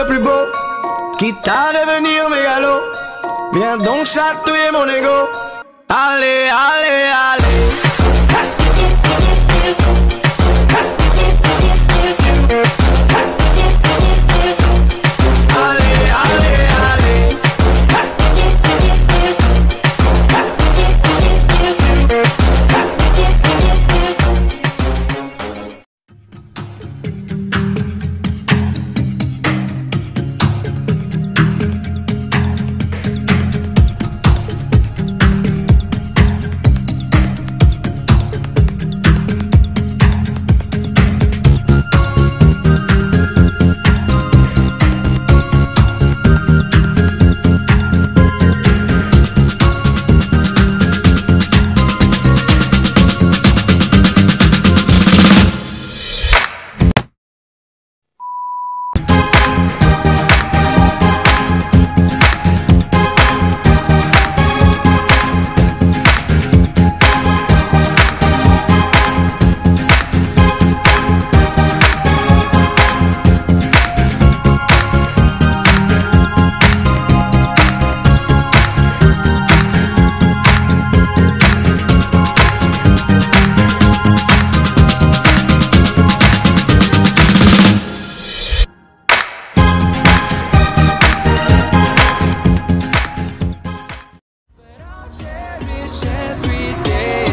le plus beau, quitte à devenir mégalo. Viens donc chatouiller mon ego. every day.